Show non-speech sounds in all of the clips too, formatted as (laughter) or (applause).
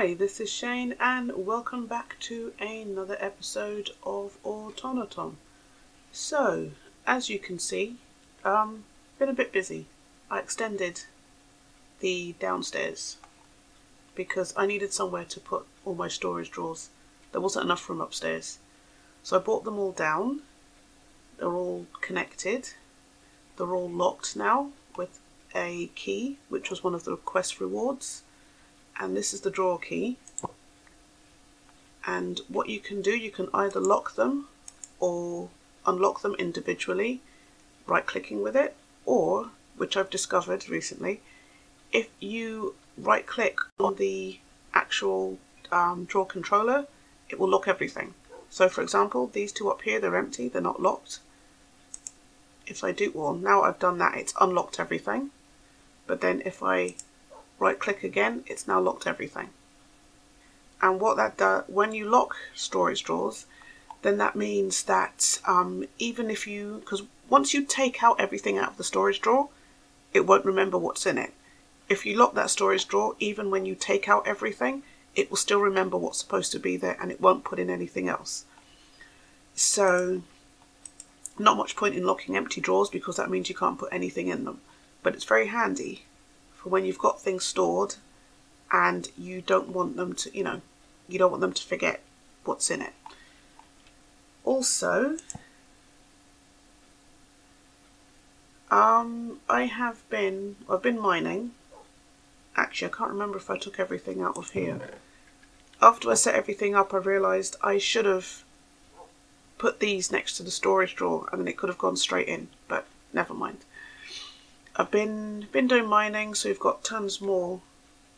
Hi, this is Chaynne, and welcome back to another episode of Automaton. So, as you can see, um, been a bit busy. I extended the downstairs because I needed somewhere to put all my storage drawers. There wasn't enough room upstairs. So I brought them all down. They're all connected. They're all locked now with a key, which was one of the quest rewards and this is the drawer key. And what you can do you can either lock them or unlock them individually right clicking with it or which I've discovered recently if you right click on the actual um, controller it will lock everything. So for example these two up here they're empty they're not locked. If I do well now I've done that it's unlocked everything. But then if I right click again, it's now locked everything. And what that does, when you lock storage drawers, then that means that um, even if you, because once you take out everything out of the storage drawer, it won't remember what's in it. If you lock that storage drawer, even when you take out everything, it will still remember what's supposed to be there and it won't put in anything else. So, not much point in locking empty drawers because that means you can't put anything in them. But it's very handy for when you've got things stored and you don't want them to, you know, you don't want them to forget what's in it. Also, um, I have been, I've been mining. Actually, I can't remember if I took everything out of here. After I set everything up, I realised I should have put these next to the storage drawer and then it could have gone straight in, but never mind. I've been been doing mining, so we've got tons more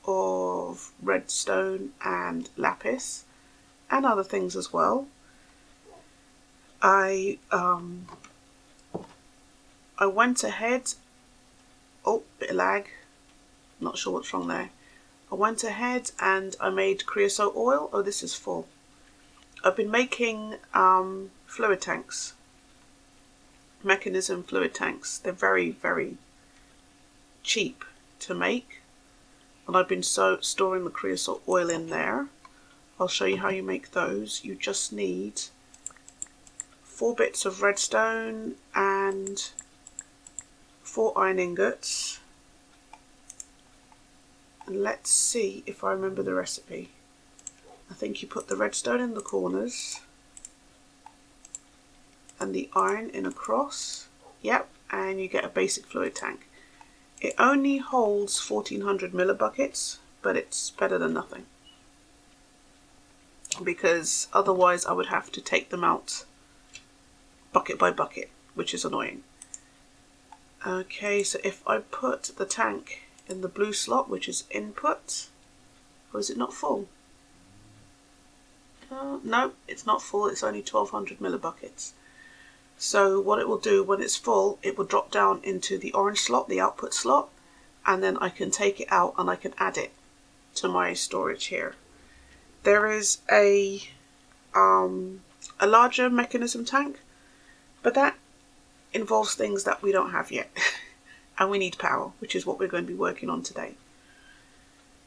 of redstone and lapis and other things as well. I um I went ahead oh bit of lag not sure what's wrong there. I went ahead and I made creosote oil. Oh this is full. I've been making um, fluid tanks Mekanism fluid tanks. They're very very cheap to make and I've been so storing the creosote oil in there. I'll show you how you make those. You just need four bits of redstone and four iron ingots. And let's see if I remember the recipe. I think you put the redstone in the corners and the iron in a cross. Yep, and you get a basic fluid tank. It only holds 1400 millibuckets, but it's better than nothing. Because otherwise I would have to take them out bucket by bucket, which is annoying. Okay, so if I put the tank in the blue slot, which is input, or is it not full? Uh, no, it's not full, it's only 1200 millibuckets. So what it will do when it's full, it will drop down into the orange slot, the output slot, and then I can take it out and I can add it to my storage here. There is a um, a larger Mekanism tank, but that involves things that we don't have yet. (laughs) and we need power, which is what we're going to be working on today.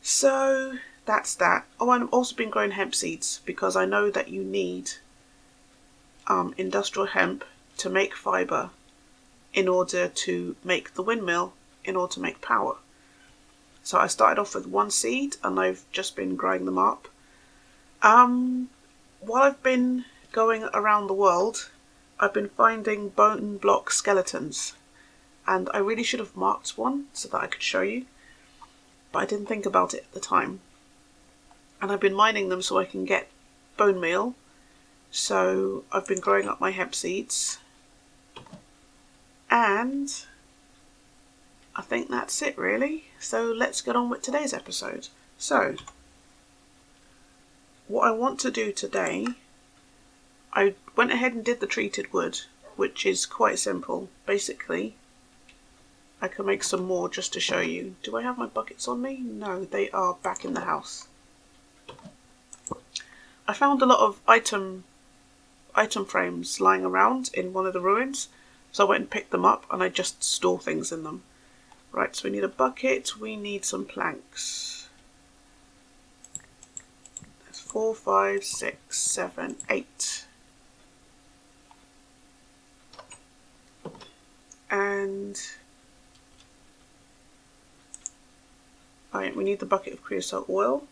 So that's that. Oh, and I've also been growing hemp seeds because I know that you need um, industrial hemp to make fibre in order to make the windmill in order to make power. So I started off with one seed and I've just been growing them up. Um, while I've been going around the world, I've been finding bone block skeletons and I really should have marked one so that I could show you, but I didn't think about it at the time. And I've been mining them so I can get bone meal. So I've been growing up my hemp seeds and I think that's it really. So let's get on with today's episode. So, what I want to do today, I went ahead and did the treated wood, which is quite simple. Basically, I can make some more just to show you. Do I have my buckets on me? No, they are back in the house. I found a lot of item item frames lying around in one of the ruins so I went and picked them up and I just store things in them. Right, so we need a bucket, we need some planks. That's four, five, six, seven, eight. And right, we need the bucket of creosote oil.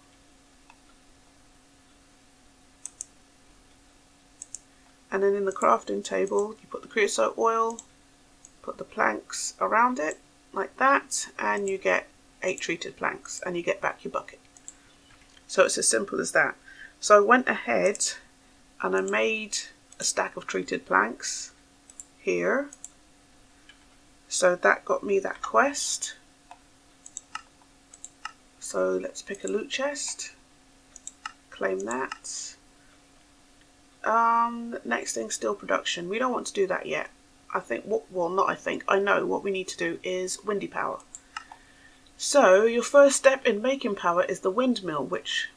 And then in the crafting table, you put the creosote oil, put the planks around it like that, and you get eight treated planks and you get back your bucket. So it's as simple as that. So I went ahead and I made a stack of treated planks here. So that got me that quest. So let's pick a loot chest, claim that. Um, next thing, steel production. We don't want to do that yet. I think, what, well, not I think, I know what we need to do is windy power. So, your first step in making power is the windmill, which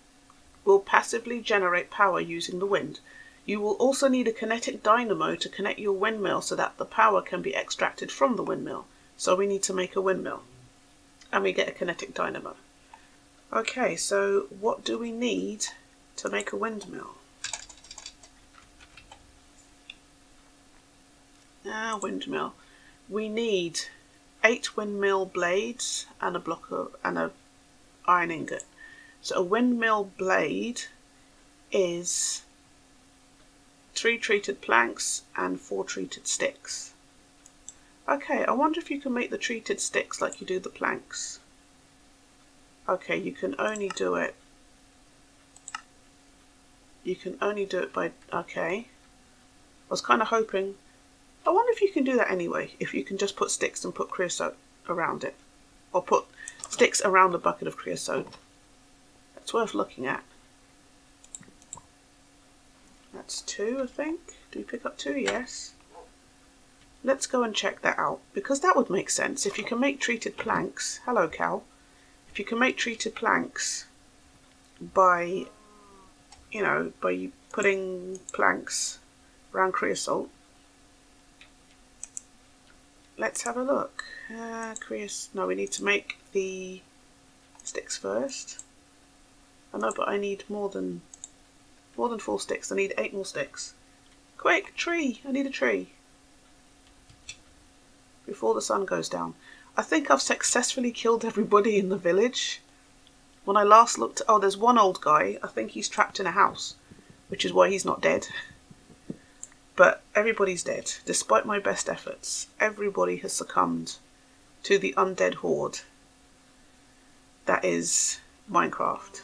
will passively generate power using the wind. You will also need a kinetic dynamo to connect your windmill so that the power can be extracted from the windmill. So we need to make a windmill. And we get a kinetic dynamo. Okay, so what do we need to make a windmill? Ah, windmill. We need eight windmill blades and a block of and a iron ingot. So a windmill blade is three treated planks and four treated sticks. Okay, I wonder if you can make the treated sticks like you do the planks. Okay, you can only do it. You can only do it by, okay. I was kind of hoping I wonder if you can do that anyway, if you can just put sticks and put creosote around it. Or put sticks around a bucket of creosote. That's worth looking at. That's two, I think. Do we pick up two? Yes. Let's go and check that out, because that would make sense. If you can make treated planks, hello Cal, if you can make treated planks by, you know, by putting planks around creosote, let's have a look. Uh, Creus, no, we need to make the sticks first. I know, but I need more than more than four sticks. I need eight more sticks. Quick, tree! I need a tree. Before the sun goes down. I think I've successfully killed everybody in the village. When I last looked, oh, there's one old guy. I think he's trapped in a house, which is why he's not dead. But everybody's dead. Despite my best efforts, everybody has succumbed to the undead horde that is Minecraft.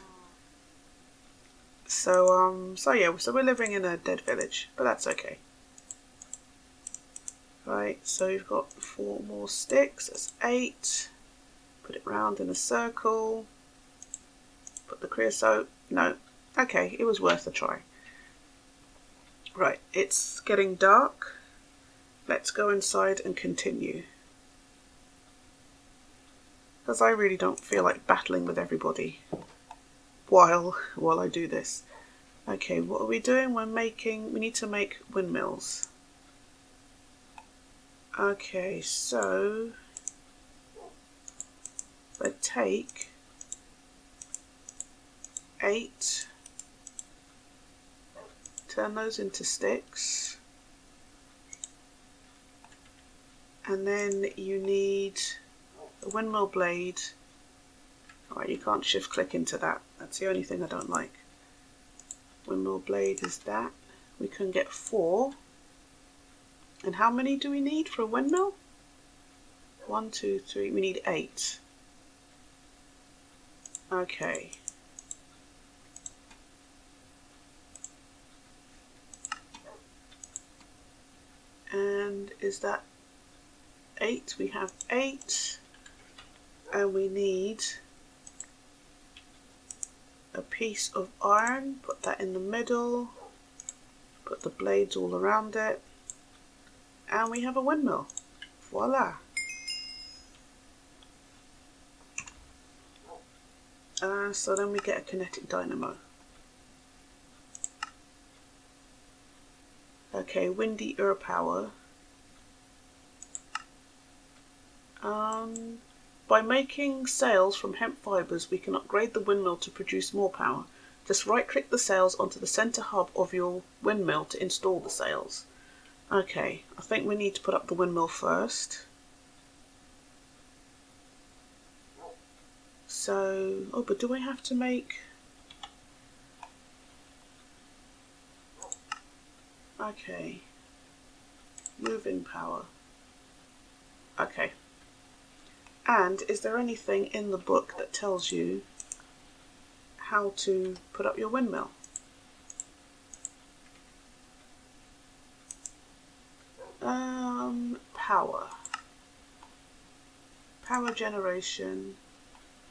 So, um, so yeah, so we're living in a dead village, but that's okay. Right, so we've got four more sticks, that's eight. Put it round in a circle. Put the creosote, no, okay, it was worth a try. Right, it's getting dark. Let's go inside and continue. Because I really don't feel like battling with everybody while while I do this. Okay, what are we doing? We're making, we need to make windmills. Okay, so I take eight turn those into sticks. And then you need a windmill blade. Alright you can't shift click into that. That's the only thing I don't like. Windmill blade is that. We can get four. And how many do we need for a windmill? One two three. We need eight. Okay and is that eight? We have eight and we need a piece of iron, put that in the middle, put the blades all around it, and we have a windmill. Voila! Uh, so then we get a kinetic dynamo. Okay, windy air power. Um, by making sails from hemp fibres, we can upgrade the windmill to produce more power. Just right click the sails onto the center hub of your windmill to install the sails. Okay, I think we need to put up the windmill first. So, oh, but do I have to make... Okay. Moving power. Okay. And is there anything in the book that tells you how to put up your windmill? Um, power. Power generation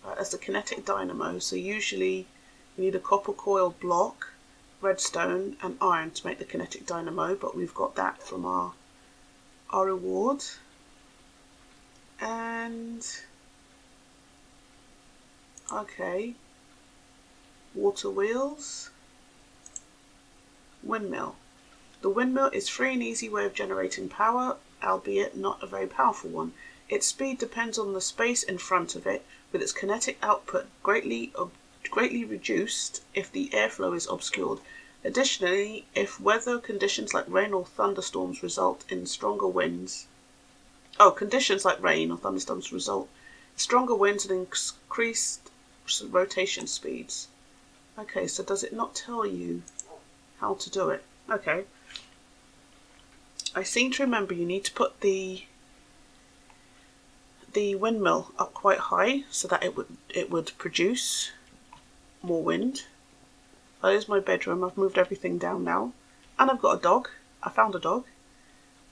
uh, as a kinetic dynamo. So usually you need a copper coil block, redstone and iron to make the kinetic dynamo, but we've got that from our, our reward. And okay. Water wheels. Windmill. The windmill is free and easy way of generating power albeit not a very powerful one. Its speed depends on the space in front of it with its kinetic output greatly greatly reduced if the airflow is obscured additionally if weather conditions like rain or thunderstorms result in stronger winds Oh, conditions like rain or thunderstorms result stronger winds and increased rotation speeds. Okay, so does it not tell you how to do it? Okay. I seem to remember you need to put the the windmill up quite high so that it would it would produce more wind. That is my bedroom. I've moved everything down now. And I've got a dog. I found a dog.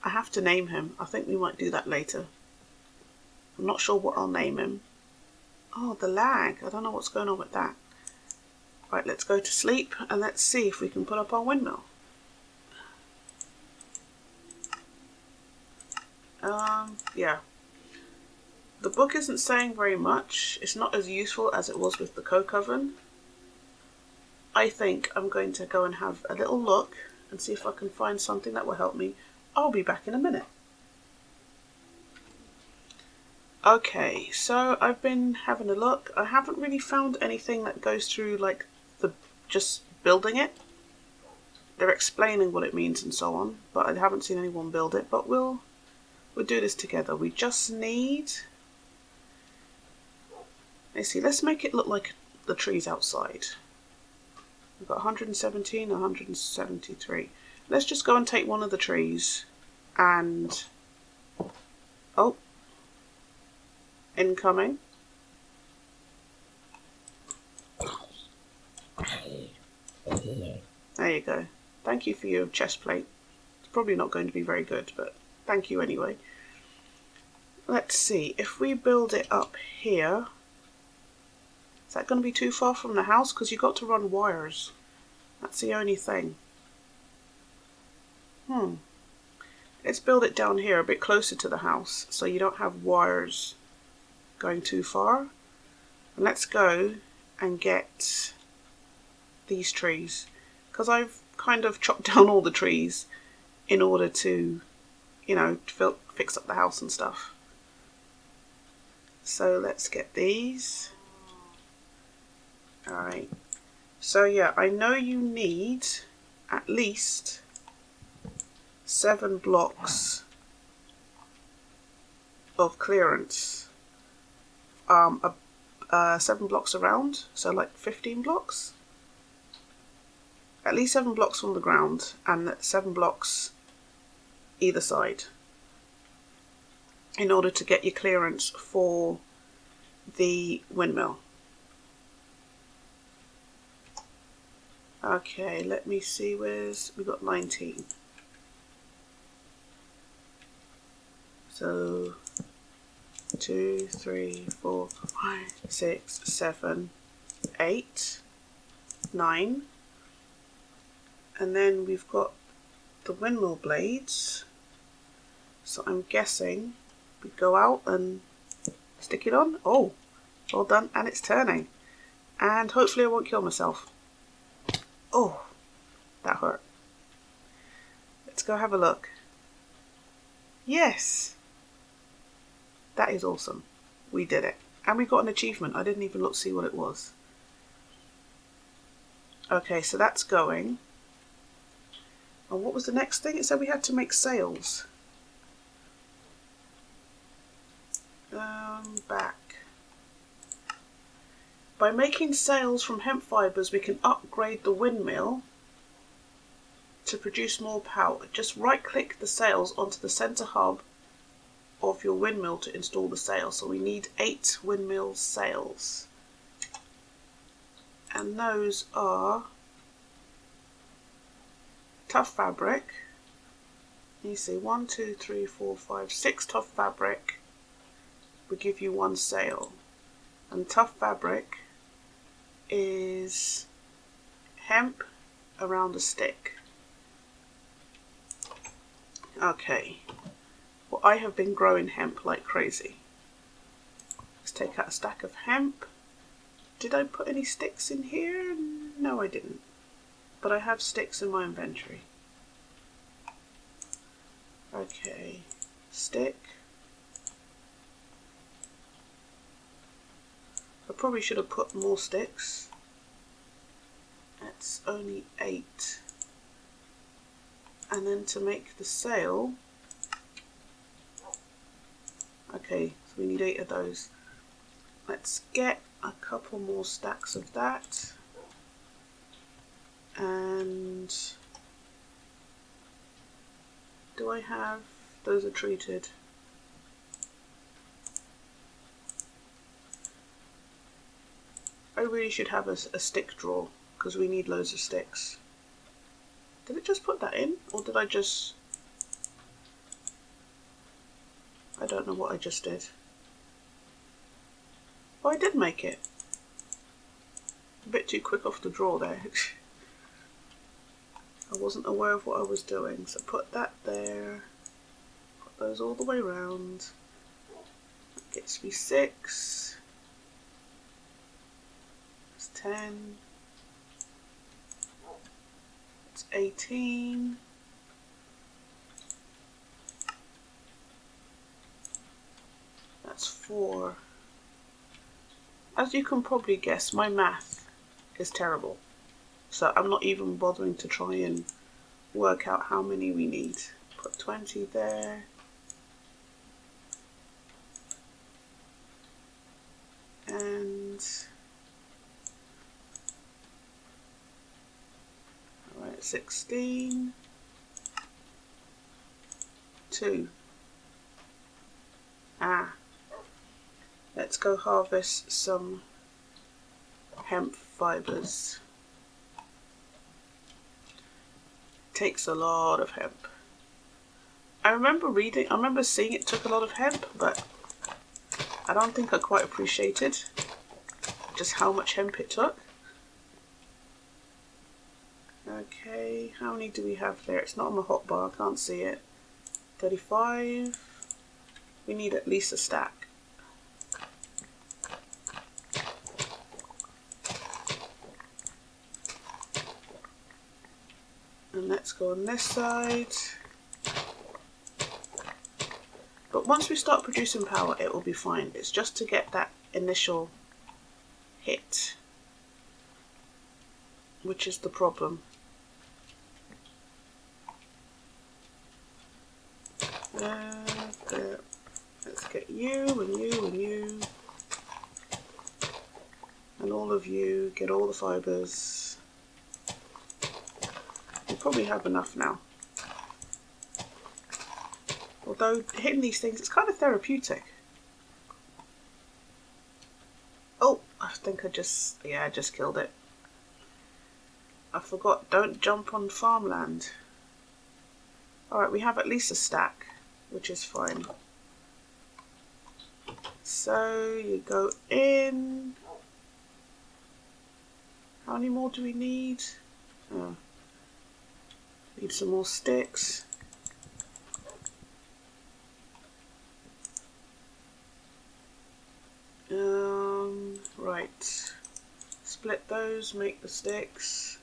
I have to name him. I think we might do that later. I'm not sure what I'll name him. Oh, the lag. I don't know what's going on with that. Right, let's go to sleep and let's see if we can put up our windmill. Um, yeah. The book isn't saying very much. It's not as useful as it was with the coke oven. I think I'm going to go and have a little look and see if I can find something that will help me I'll be back in a minute. Okay, so I've been having a look. I haven't really found anything that goes through like the just building it. They're explaining what it means and so on, but I haven't seen anyone build it. But we'll we'll do this together. We just need. Let's see. Let's make it look like the trees outside. We've got 117, 173. Let's just go and take one of the trees and oh incoming. There you go. Thank you for your chest plate. It's probably not going to be very good but thank you anyway. Let's see. If we build it up here is that going to be too far from the house because you've got to run wires that's the only thing Hmm. Let's build it down here a bit closer to the house so you don't have wires going too far. And let's go and get these trees because I've kind of chopped (laughs) down all the trees in order to, you know, fix up the house and stuff. So let's get these. Alright. So yeah, I know you need at least seven blocks of clearance. Um, uh, seven blocks around, so like 15 blocks. At least seven blocks from the ground and seven blocks either side in order to get your clearance for the windmill. Okay, let me see where's we got 19. So two, three, four, five, six, seven, eight, nine. And then we've got the windmill blades. So I'm guessing we go out and stick it on. Oh, well done. And it's turning. And hopefully I won't kill myself. Oh, that hurt. Let's go have a look. Yes. That is awesome. We did it. And we got an achievement. I didn't even look see what it was. Okay, so that's going. And what was the next thing? It said we had to make sails. Um, back. By making sails from hemp fibres, we can upgrade the windmill to produce more power. Just right click the sails onto the centre hub of your windmill to install the sail. So we need eight windmill sails. And those are tough fabric. You see, one, two, three, four, five, six tough fabric will give you one sail. And tough fabric is hemp around a stick. Okay, well I have been growing hemp like crazy. Let's take out a stack of hemp. Did I put any sticks in here? No I didn't. But I have sticks in my inventory. Okay, stick. I probably should have put more sticks. It's only eight. And then to make the sail, okay, so we need eight of those. Let's get a couple more stacks of that. And do I have, those are treated. I really should have a, a stick drawer because we need loads of sticks. Did it just put that in or did I just... I don't know what I just did. Oh, I did make it. A bit too quick off the draw there. (laughs) I wasn't aware of what I was doing, so put that there. Put those all the way around. That gets me six. 10. It's 18. That's 4. As you can probably guess, my math is terrible. So I'm not even bothering to try and work out how many we need. Put 20 there. And 16, 2. Ah, let's go harvest some hemp fibres. Takes a lot of hemp. I remember reading, I remember seeing it took a lot of hemp, but I don't think I quite appreciated just how much hemp it took. Okay, how many do we have there? It's not on the hotbar, I can't see it. 35. We need at least a stack. And let's go on this side. But once we start producing power, it will be fine. It's just to get that initial hit, which is the problem. let's get you and you and you and all of you, get all the fibres. We probably have enough now. Although hitting these things, it's kind of therapeutic. Oh, I think I just, yeah, I just killed it. I forgot, don't jump on farmland. Alright, we have at least a stack which is fine. So you go in. How many more do we need? Oh. Need some more sticks. Um, right. Split those, make the sticks.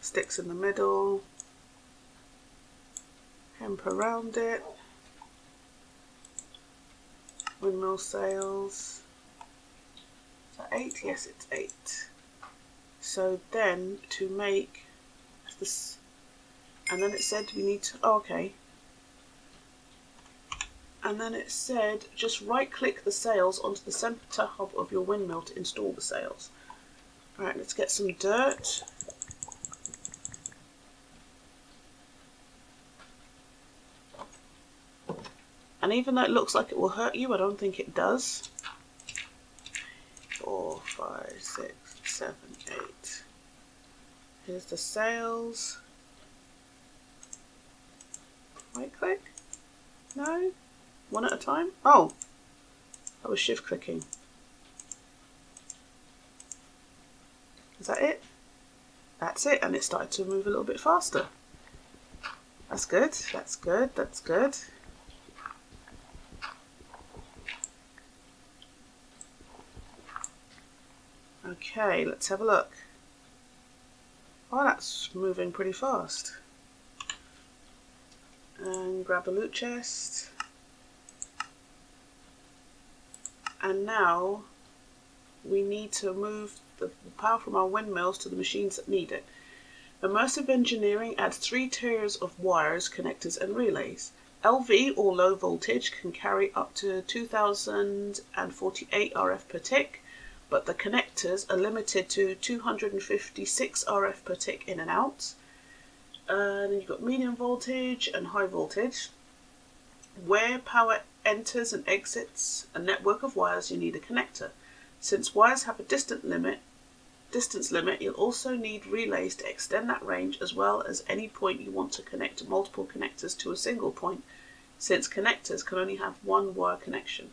Sticks in the middle hemp around it, windmill sails. Is that eight? Yes, it's eight. So then to make this, and then it said we need to, oh, okay. And then it said just right click the sails onto the center hub of your windmill to install the sails. Alright, let's get some dirt. And even though it looks like it will hurt you, I don't think it does. Four, five, six, seven, eight. Here's the sails. Right click? No? One at a time? Oh! I was shift clicking. Is that it? That's it, and it started to move a little bit faster. That's good, that's good, that's good. Okay, let's have a look. Oh, that's moving pretty fast. And grab the loot chest. And now we need to move the power from our windmills to the machines that need it. Immersive engineering adds three tiers of wires, connectors and relays. LV or low voltage can carry up to 2048 RF per tick but the connectors are limited to 256 RF per tick in and out. And you've got medium voltage and high voltage. Where power enters and exits a network of wires, you need a connector. Since wires have a distance limit, distance limit, you'll also need relays to extend that range as well as any point you want to connect multiple connectors to a single point, since connectors can only have one wire connection.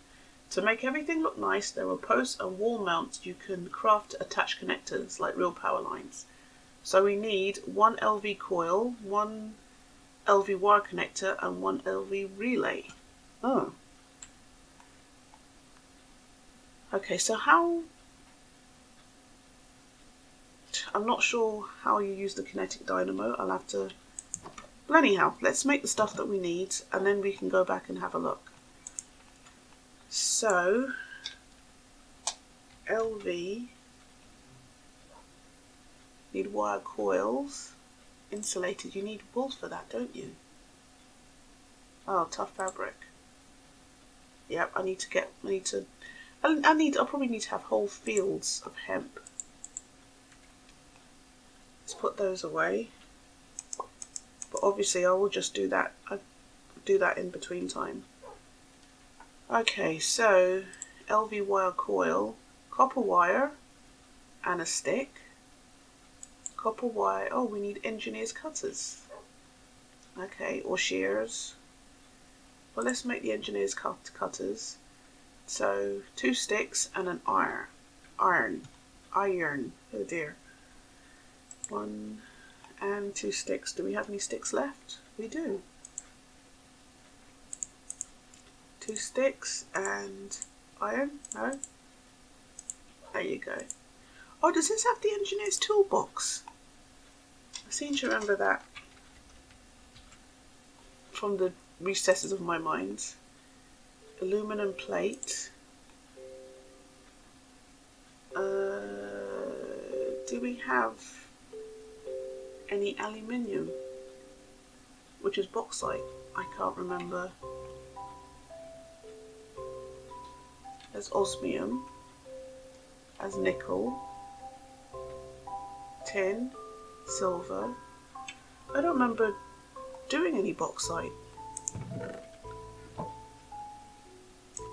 To make everything look nice, there are posts and wall mounts you can craft to attach connectors like real power lines. So we need one LV coil, one LV wire connector and one LV relay. Oh. Okay, so how... I'm not sure how you use the kinetic dynamo. I'll have to... Well, anyhow, let's make the stuff that we need and then we can go back and have a look. So, LV, need wire coils, insulated, you need wool for that, don't you? Oh, tough fabric. Yep, I need to get, I need to, I, I need, I probably need to have whole fields of hemp. Let's put those away. But obviously I will just do that, I do that in between time. Okay, so LV wire coil, copper wire and a stick. Copper wire, oh we need engineer's cutters. Okay, or shears. Well let's make the engineer's cut cutters. So two sticks and an iron. Iron. Iron. Oh dear. One and two sticks. Do we have any sticks left? We do. Two sticks and iron? No? There you go. Oh, does this have the engineer's toolbox? I seem to remember that from the recesses of my mind. Aluminum plate. Uh, do we have any aluminium? Which is bauxite. I can't remember. As osmium, as nickel, tin, silver. I don't remember doing any bauxite.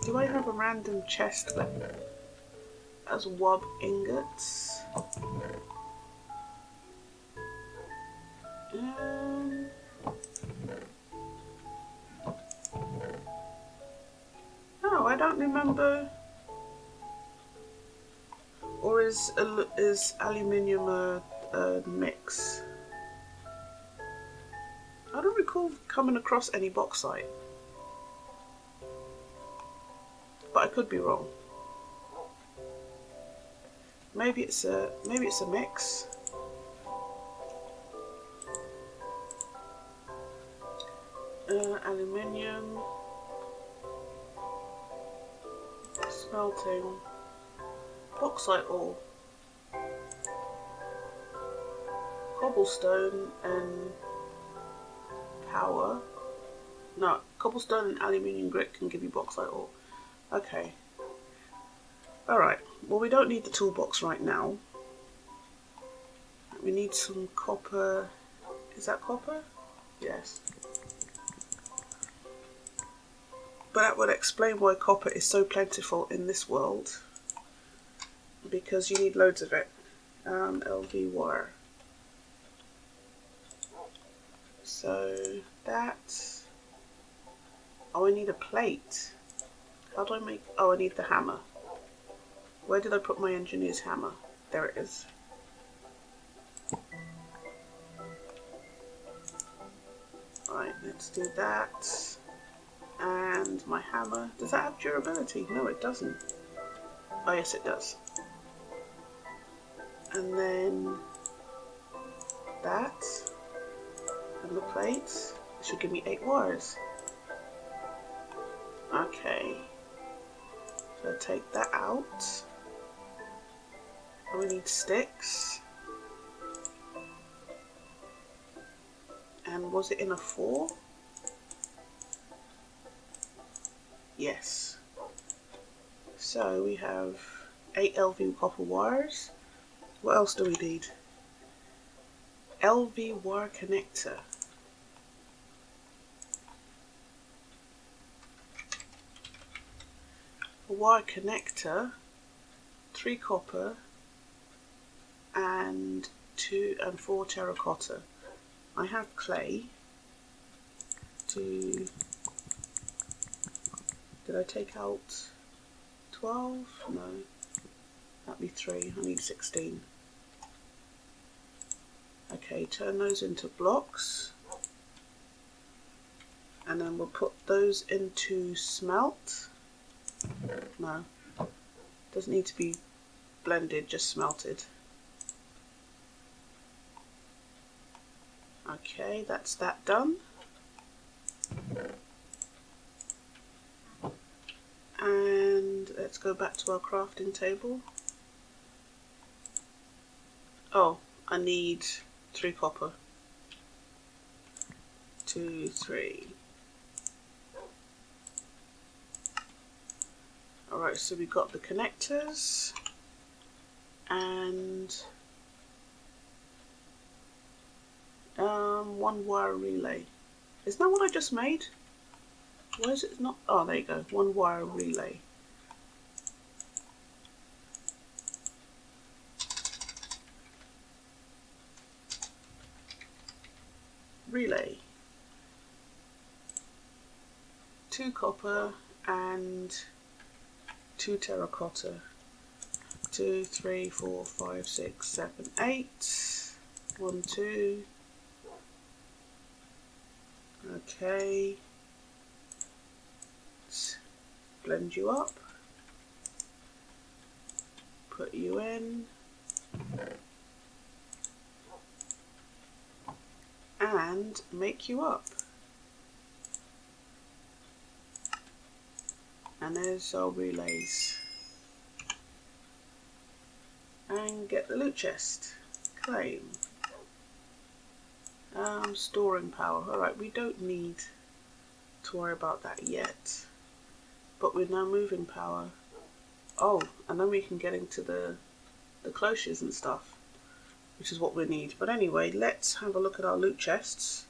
Do I have a random chest left? as wob ingots? Um, remember or is is aluminium a, a mix? I don't recall coming across any bauxite, but I could be wrong. Maybe it's a maybe it's a mix. Bauxite ore. cobblestone and power. No, cobblestone and aluminium grit can give you bauxite ore. Okay. Alright, well we don't need the toolbox right now. We need some copper. Is that copper? Yes. But that would explain why copper is so plentiful in this world. Because you need loads of it. Um, LV wire. So that. Oh, I need a plate. How do I make. Oh, I need the hammer. Where did I put my engineer's hammer? There it is. Right, let's do that. And my hammer. Does that have durability? No, it doesn't. Oh, yes, it does. And then that. And the plate. should give me eight wires. Okay. So take that out. And we need sticks. And was it in a four? Yes. So we have eight LV copper wires. What else do we need? LV wire connector. A wire connector, three copper, and two and four terracotta. I have clay to did I take out 12? No that'd be 3 I need 16 okay turn those into blocks. And then we'll put those into smelt. No. Doesn't need to be blended just smelted. Okay, that's that done. And let's go back to our crafting table. Oh, I need three copper. Two, three. Alright, so we've got the connectors and Um, one wire relay. Is that what I just made? Why is it not? Oh, there you go. One wire relay. Relay. Two copper and two terracotta. Two, three, four, five, six, seven, eight. One, two, Okay. Let's blend you up. Put you in. And make you up. And there's our relays. And get the loot chest. Claim. Um, storing power. Alright, we don't need to worry about that yet. But we're now moving power. Oh, and then we can get into the, the cloches and stuff. Which is what we need. But anyway, let's have a look at our loot chests.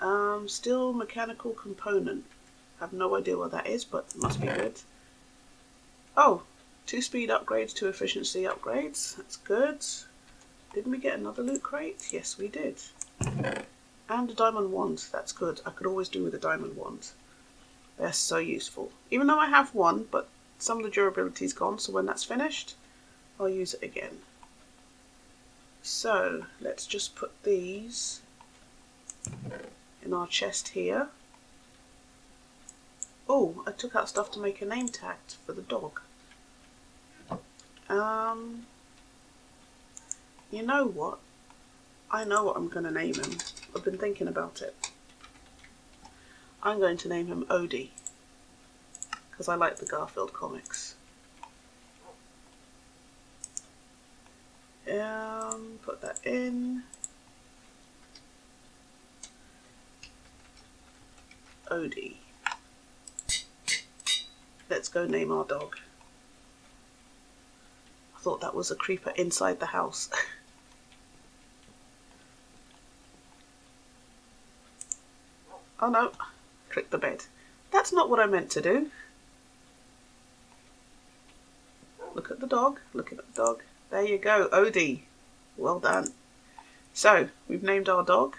Um, steel mechanical component. Have no idea what that is, but must be good. Oh, two speed upgrades, two efficiency upgrades. That's good. Didn't we get another loot crate? Yes, we did. And a diamond wand. That's good. I could always do with a diamond wand. They're so useful. Even though I have one, but some of the durability's gone, so when that's finished, I'll use it again. So, let's just put these in our chest here. Oh, I took out stuff to make a name tag for the dog. Um, you know what? I know what I'm going to name him. I've been thinking about it. I'm going to name him Odie. Because I like the Garfield comics. Um, put that in. Odie. Let's go name our dog. I thought that was a creeper inside the house. (laughs) oh no, click the bed. That's not what I meant to do. Look at the dog, look at the dog. There you go, Odie. Well done. So, we've named our dog.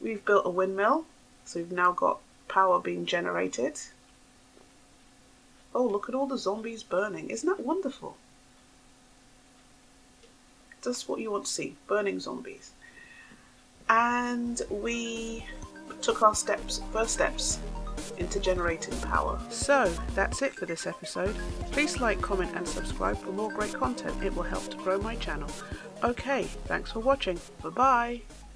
We've built a windmill, so we've now got power being generated. Oh, look at all the zombies burning. Isn't that wonderful? That's what you want to see, burning zombies. And we took our steps, first steps into generating power. So that's it for this episode. Please like, comment and subscribe for more great content. It will help to grow my channel. Okay, thanks for watching. Bye bye.